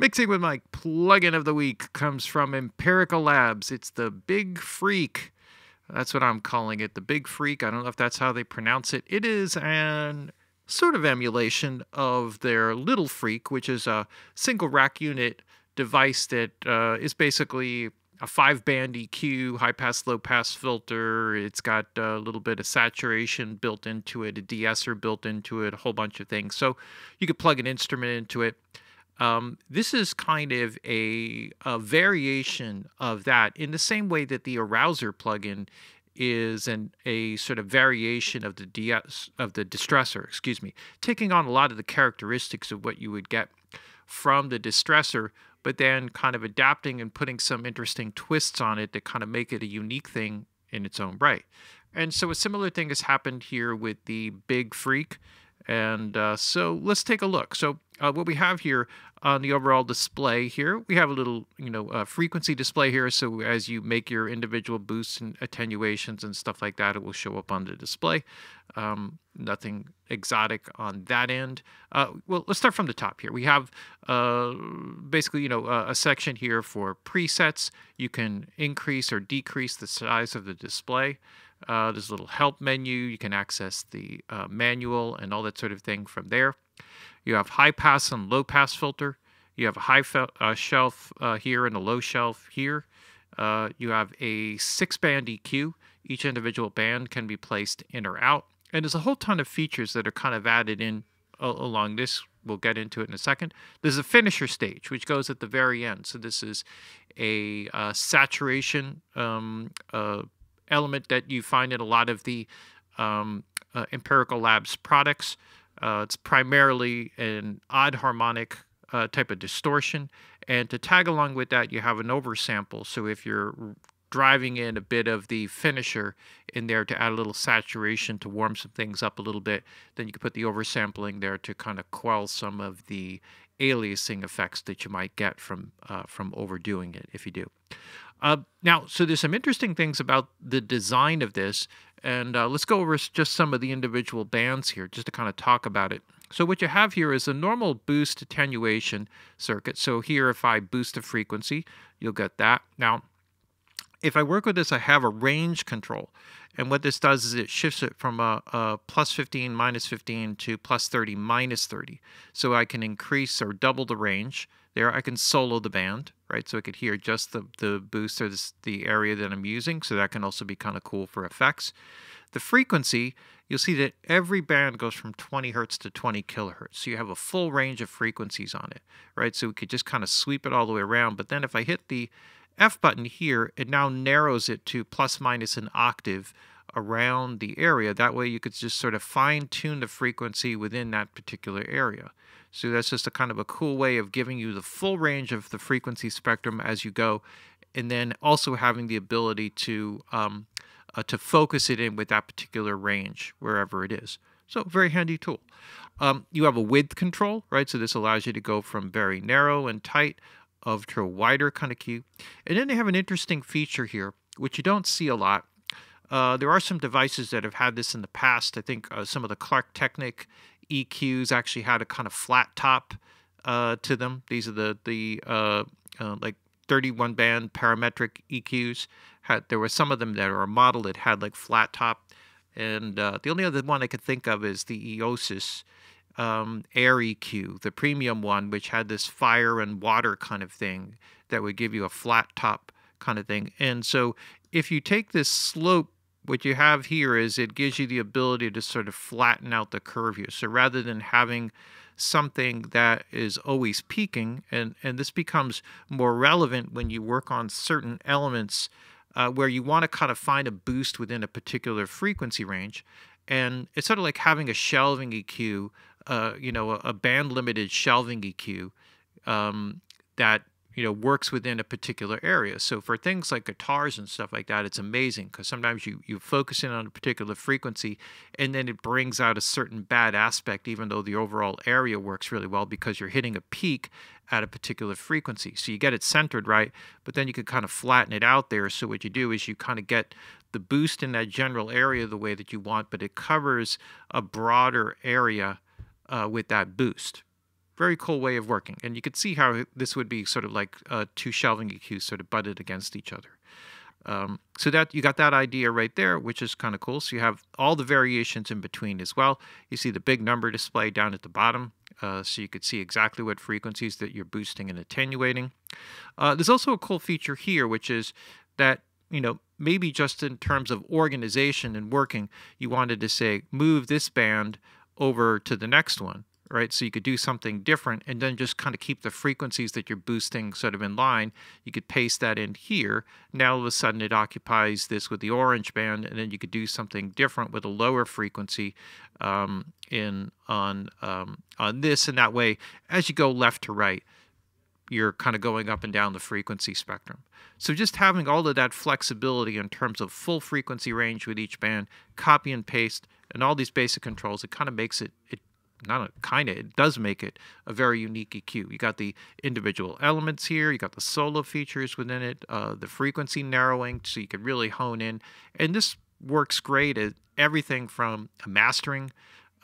Mixing with my plugin of the week comes from Empirical Labs. It's the Big FrEQ. That's what I'm calling it, the Big FrEQ. I don't know if that's how they pronounce it. It is an sort of emulation of their Little Freak, which is a single rack unit device that uh, is basically a five band EQ, high pass, low pass filter. It's got a little bit of saturation built into it, a de-esser built into it, a whole bunch of things. So you could plug an instrument into it. Um, this is kind of a, a, variation of that in the same way that the Arouser plugin is an, a sort of variation of the DS, of the distressor, excuse me, taking on a lot of the characteristics of what you would get from the distressor, but then kind of adapting and putting some interesting twists on it that kind of make it a unique thing in its own right. And so a similar thing has happened here with the Big FrEQ. And uh, so let's take a look. So uh, what we have here on the overall display here, we have a little, you know, uh, frequency display here. So as you make your individual boosts and attenuations and stuff like that, it will show up on the display. Um, nothing exotic on that end. Uh, well, let's start from the top here. We have uh, basically, you know, a section here for presets. You can increase or decrease the size of the display. Uh, there's a little help menu. You can access the uh, manual and all that sort of thing from there. You have high pass and low pass filter. You have a high uh, shelf uh, here and a low shelf here. Uh, you have a six band EQ. Each individual band can be placed in or out. And there's a whole ton of features that are kind of added in along this. We'll get into it in a second. There's a finisher stage, which goes at the very end. So this is a uh, saturation um, element that you find in a lot of the um, uh, Empirical Labs products. Uh, it's primarily an odd harmonic uh, type of distortion. And to tag along with that, you have an oversample. So if you're driving in a bit of the finisher in there to add a little saturation to warm some things up a little bit, then you can put the oversampling there to kind of quell some of the aliasing effects that you might get from uh, from overdoing it if you do. Uh, now, so there's some interesting things about the design of this, and uh, let's go over just some of the individual bands here, just to kind of talk about it. So what you have here is a normal boost attenuation circuit. So here, if I boost the frequency, you'll get that. Now, if I work with this, I have a range control. And what this does is it shifts it from a, a plus 15, minus 15 to plus 30, minus 30. So I can increase or double the range. There, I can solo the band, right? So I could hear just the, the boost or the area that I'm using. So that can also be kind of cool for effects. The frequency, you'll see that every band goes from 20 hertz to 20 kilohertz. So you have a full range of frequencies on it, right? So we could just kind of sweep it all the way around. But then if I hit the F button here, it now narrows it to plus minus an octave around the area. That way you could just sort of fine tune the frequency within that particular area. So that's just a kind of a cool way of giving you the full range of the frequency spectrum as you go, and then also having the ability to um, uh, to focus it in with that particular range wherever it is. So very handy tool. Um, you have a width control, right? So this allows you to go from very narrow and tight of to a wider kind of cue. And then they have an interesting feature here, which you don't see a lot. Uh, there are some devices that have had this in the past. I think uh, some of the Klark Teknik EQs actually had a kind of flat top uh, to them. These are the the uh, uh, like 31 band parametric EQs. Had there were some of them that are a model that had like flat top, and uh, the only other one I could think of is the Eiosis um, Air EQ, the premium one, which had this fire and water kind of thing that would give you a flat top kind of thing. And so if you take this slope what you have here is it gives you the ability to sort of flatten out the curve here. So rather than having something that is always peaking, and, and this becomes more relevant when you work on certain elements uh, where you want to kind of find a boost within a particular frequency range. And it's sort of like having a shelving EQ, uh, you know, a, a band limited shelving EQ um, that you know works within a particular area. So for things like guitars and stuff like that it's amazing because sometimes you you focus in on a particular frequency and then it brings out a certain bad aspect even though the overall area works really well because you're hitting a peak at a particular frequency. So you get it centered right? But then you can kind of flatten it out there. So what you do is you kind of get the boost in that general area the way that you want but it covers a broader area uh, with that boost very cool way of working. And you could see how this would be sort of like uh, two shelving EQs sort of butted against each other. Um, so that you got that idea right there, which is kind of cool. So you have all the variations in between as well. You see the big number display down at the bottom, uh, so you could see exactly what frequencies that you're boosting and attenuating. Uh, there's also a cool feature here, which is that you know maybe just in terms of organization and working, you wanted to say move this band over to the next one right? So you could do something different and then just kind of keep the frequencies that you're boosting sort of in line. You could paste that in here. Now all of a sudden it occupies this with the orange band, and then you could do something different with a lower frequency um, in on um, on this, and that way, as you go left to right, you're kind of going up and down the frequency spectrum. So just having all of that flexibility in terms of full frequency range with each band, copy and paste, and all these basic controls, it kind of makes it it not a kind of it does make it a very unique EQ. You got the individual elements here, you got the solo features within it, uh, the frequency narrowing, so you can really hone in. And this works great at everything from a mastering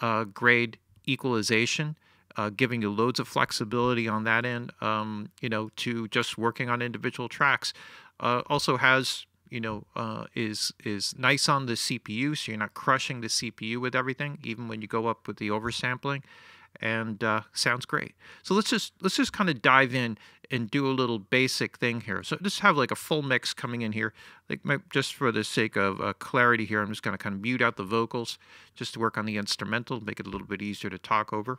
uh, grade equalization, uh, giving you loads of flexibility on that end, um, you know, to just working on individual tracks. Uh, also has you know, uh, is is nice on the CPU, so you're not crushing the CPU with everything, even when you go up with the oversampling, and uh, sounds great. So let's just let's just kind of dive in and do a little basic thing here. So just have like a full mix coming in here, like my, just for the sake of uh, clarity here, I'm just going to kind of mute out the vocals just to work on the instrumental, make it a little bit easier to talk over.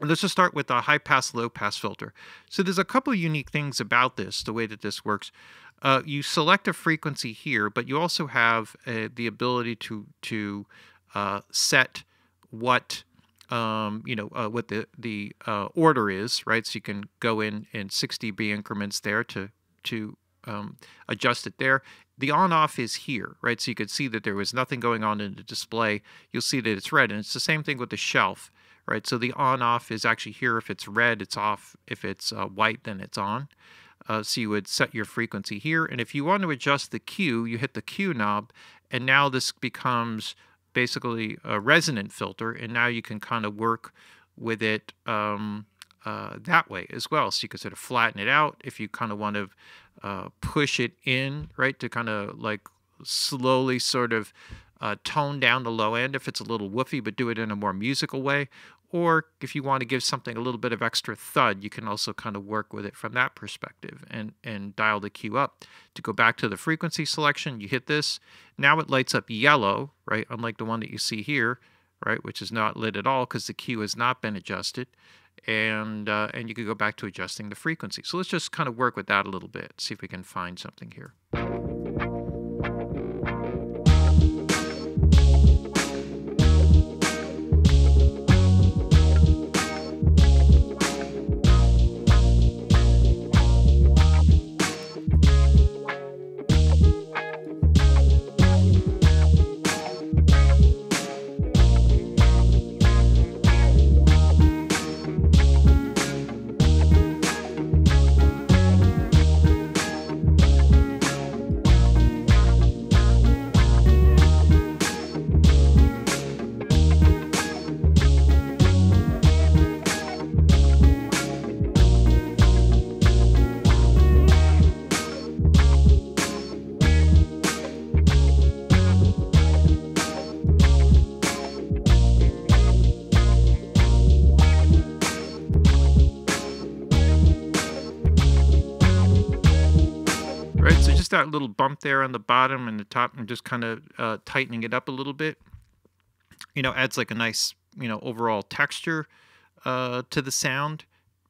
Let's just start with a high pass, low pass filter. So there's a couple of unique things about this, the way that this works. Uh, you select a frequency here, but you also have uh, the ability to to uh, set what um, you know uh, what the the uh, order is, right? So you can go in in 60 B increments there to to um, adjust it there. The on-off is here, right? So you could see that there was nothing going on in the display. You'll see that it's red, and it's the same thing with the shelf right? So the on off is actually here. If it's red, it's off. If it's uh, white, then it's on. Uh, so you would set your frequency here. And if you want to adjust the Q, you hit the Q knob, and now this becomes basically a resonant filter. And now you can kind of work with it um, uh, that way as well. So you can sort of flatten it out if you kind of want to uh, push it in, right, to kind of like slowly sort of uh, tone down the low end if it's a little woofy, but do it in a more musical way. Or if you want to give something a little bit of extra thud, you can also kind of work with it from that perspective and, and dial the Q up. To go back to the frequency selection, you hit this. Now it lights up yellow, right? Unlike the one that you see here, right? Which is not lit at all because the Q has not been adjusted. And, uh, and you can go back to adjusting the frequency. So let's just kind of work with that a little bit, see if we can find something here. Just that little bump there on the bottom and the top and just kind of uh, tightening it up a little bit, you know, adds like a nice, you know, overall texture uh, to the sound.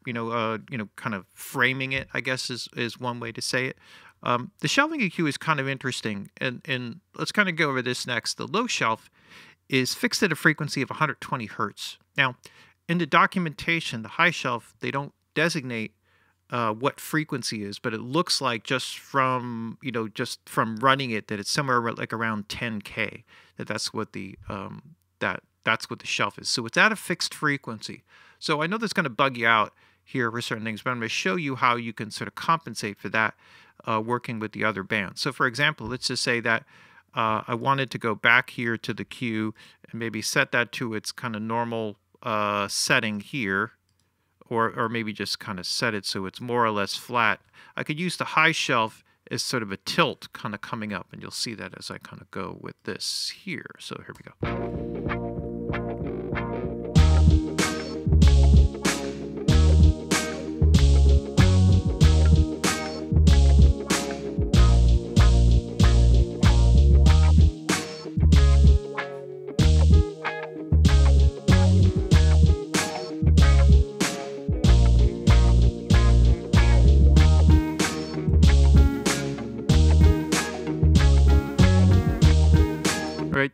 You know, uh, you know, kind of framing it, I guess, is is one way to say it. Um, the shelving EQ is kind of interesting, and and let's kind of go over this next. The low shelf is fixed at a frequency of 120 hertz. Now, in the documentation, the high shelf they don't designate uh, what frequency is, but it looks like just from you know just from running it that it's somewhere like around 10k. That that's what the um, that that's what the shelf is. So it's at a fixed frequency. So I know that's going to bug you out here for certain things, but I'm going to show you how you can sort of compensate for that uh, working with the other bands. So for example, let's just say that uh, I wanted to go back here to the Q and maybe set that to its kind of normal uh, setting here or, or maybe just kind of set it so it's more or less flat. I could use the high shelf as sort of a tilt kind of coming up, and you'll see that as I kind of go with this here. So here we go.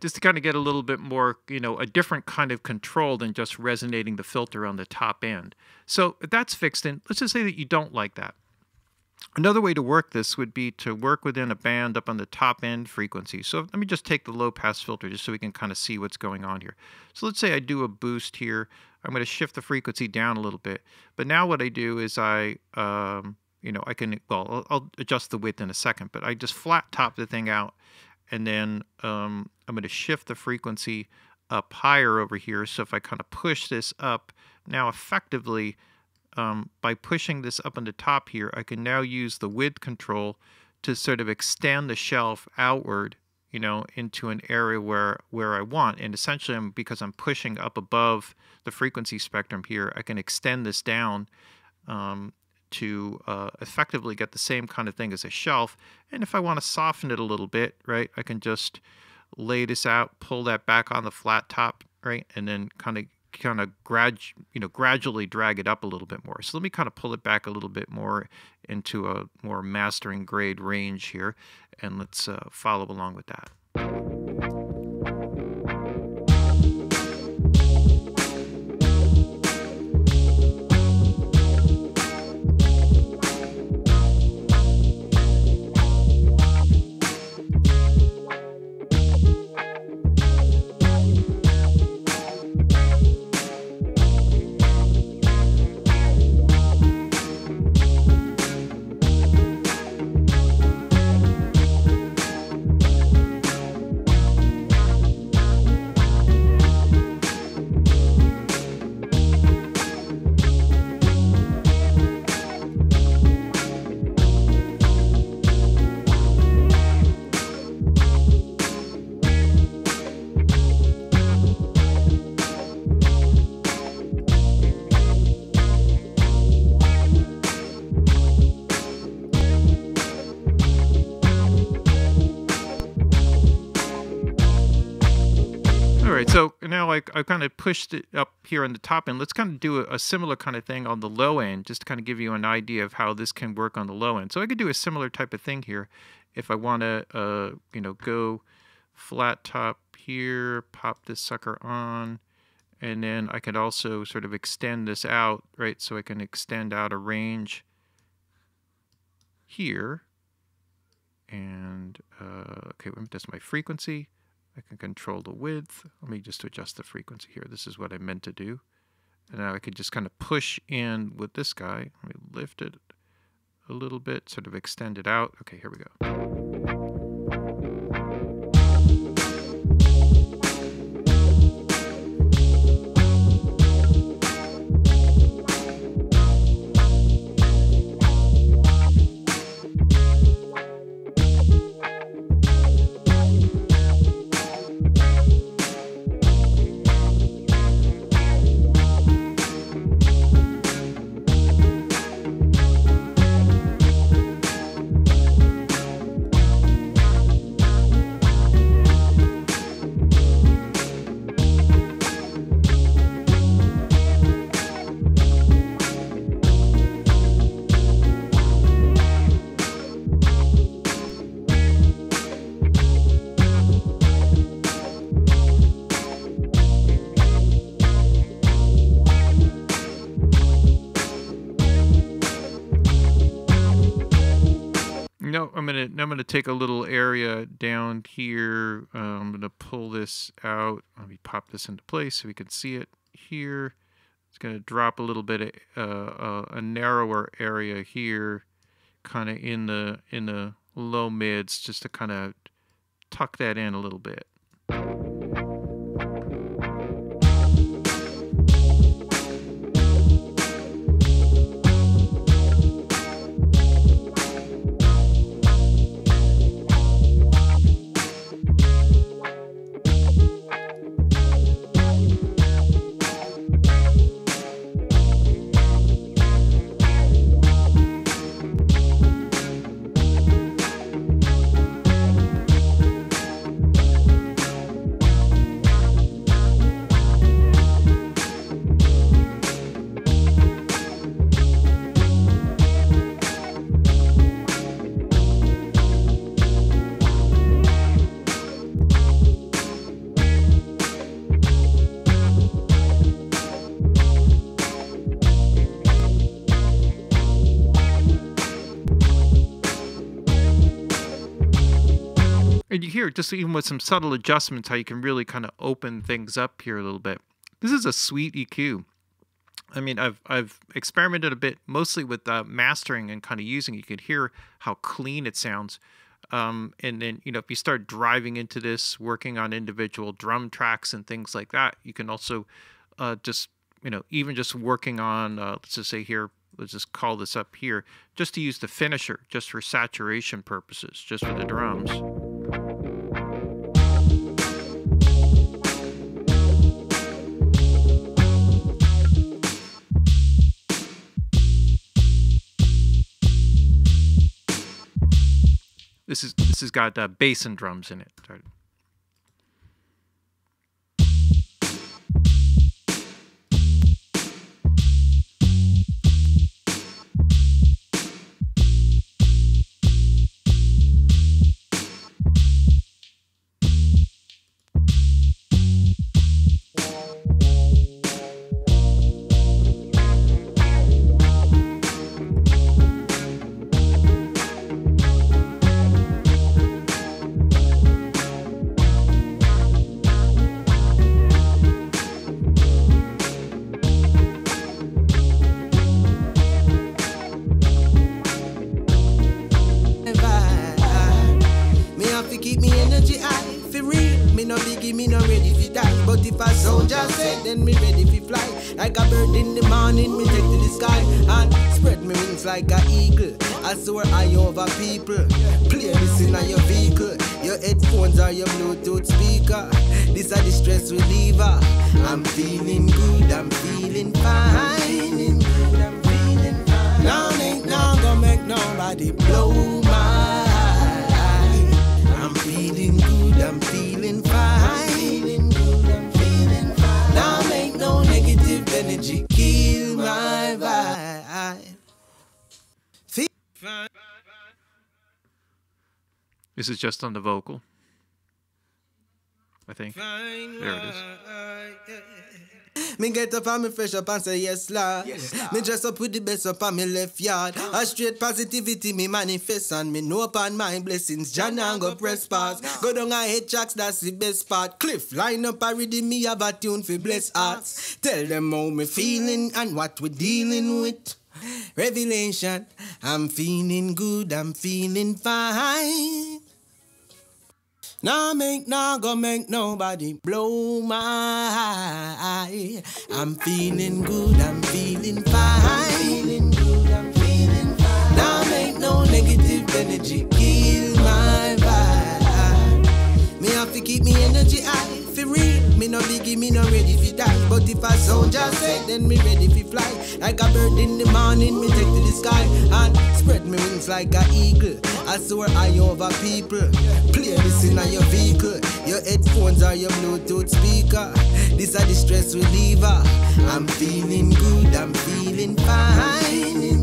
Just to kind of get a little bit more, you know, a different kind of control than just resonating the filter on the top end. So that's fixed in. Let's just say that you don't like that. Another way to work this would be to work within a band up on the top end frequency. So let me just take the low pass filter just so we can kind of see what's going on here. So let's say I do a boost here. I'm going to shift the frequency down a little bit. But now what I do is I, um, you know, I can, well, I'll, I'll adjust the width in a second, but I just flat top the thing out and then um, I'm going to shift the frequency up higher over here. So if I kind of push this up, now effectively, um, by pushing this up on the top here, I can now use the width control to sort of extend the shelf outward, you know, into an area where, where I want. And essentially, I'm, because I'm pushing up above the frequency spectrum here, I can extend this down um, to uh, effectively get the same kind of thing as a shelf. And if I want to soften it a little bit, right, I can just lay this out, pull that back on the flat top, right, and then kind of kind of grad you know gradually drag it up a little bit more. So let me kind of pull it back a little bit more into a more mastering grade range here, and let's uh, follow along with that. So now I, I kind of pushed it up here on the top end. Let's kind of do a, a, similar kind of thing on the low end, just to kind of give you an idea of how this can work on the low end. So I could do a similar type of thing here if I want to, uh, you know, go flat top here, pop this sucker on, and then I could also sort of extend this out, right? So I can extend out a range here. And, uh, okay, that's my frequency. I can control the width. Let me just adjust the frequency here. This is what I meant to do. And now I could just kind of push in with this guy. Let me lift it a little bit, sort of extend it out. Okay, here we go. Take a little area down here. Um, I'm gonna pull this out. Let me pop this into place so we can see it here. It's gonna drop a little bit of uh, uh, a narrower area here, kind of in the in the low mids, just to kind of tuck that in a little bit. Hear just even with some subtle adjustments how you can really kind of open things up here a little bit. This is a sweet EQ. I mean, I've I've experimented a bit, mostly with uh, mastering and kind of using. You could hear how clean it sounds, um, and then you know if you start driving into this, working on individual drum tracks and things like that, you can also uh, just you know even just working on uh, let's just say here, let's just call this up here, just to use the finisher, just for saturation purposes, just for the drums. This is this has got uh, bass and drums in it. Then me ready fi fly. Like a bird in the morning, me take to the sky and spread me wings like a eagle. I soar high over people. Play this in your vehicle. Your headphones are your Bluetooth speaker. This a the stress reliever. I'm feeling good, I'm feeling fine. Now ain't now gonna make nobody blow my I'm feeling good, I'm feeling This is just on the vocal. I think. There it is. Me get up and me fresh up and say yes, Lord. Yes, Lord. Me dress up with the best up on me left yard. A straight positivity me manifest and me know upon my blessings. John and go press pause. Go down a head tracks, that's the best part. Cliff line up already, me have a tune for bless hearts. Tell them how me feeling and what we dealing with. Revelation, I'm feeling good, I'm feeling fine. Now make now go make nobody blow my eye. I'm feeling good, I'm feeling fine. Now make no negative energy kill my vibe. Me have to keep me energy high real. Me no biggie, me no ready fi die. But if I sound just say, then me ready fi fly. Like a bird in the morning, me take to the sky and spread me wings like a eagle. I soar high over people. Play this in your vehicle. Your headphones are your Bluetooth speaker. This a the stress reliever. I'm feeling good, I'm feeling fine.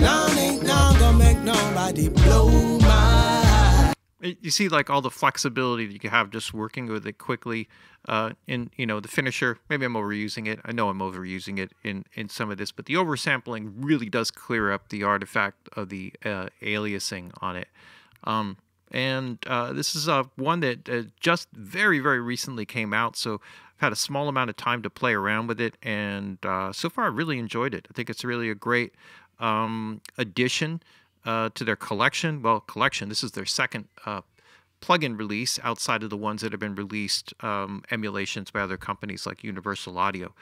Now ain't now gonna make nobody blow my you see like all the flexibility that you can have just working with it quickly uh, in you know the finisher maybe i'm overusing it. I know i'm overusing it in in some of this but the oversampling really does clear up the artifact of the uh, aliasing on it. Um, and uh, this is uh, one that uh, just very very recently came out so i've had a small amount of time to play around with it and uh, so far i really enjoyed it. I think it's really a great um, addition uh, to their collection. Well, collection. This is their second uh, plugin release outside of the ones that have been released um, emulations by other companies like Universal Audio.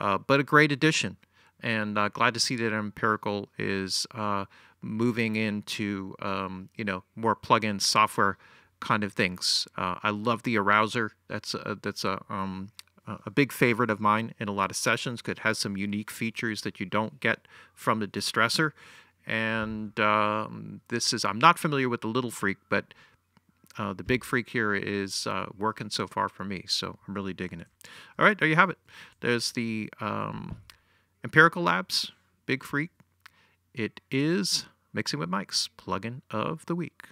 Uh, but a great addition, and uh, glad to see that Empirical is uh, moving into um, you know more plugin software kind of things. Uh, I love the Arouser. That's a, that's a um, a big favorite of mine in a lot of sessions. Because it has some unique features that you don't get from the distressor. And um, this is, I'm not familiar with the Little Freak, but uh, the Big FrEQ here is uh, working so far for me. So I'm really digging it. All right, there you have it. There's the um, Empirical Labs Big FrEQ. It is Mixing with Mike's plugin of the week.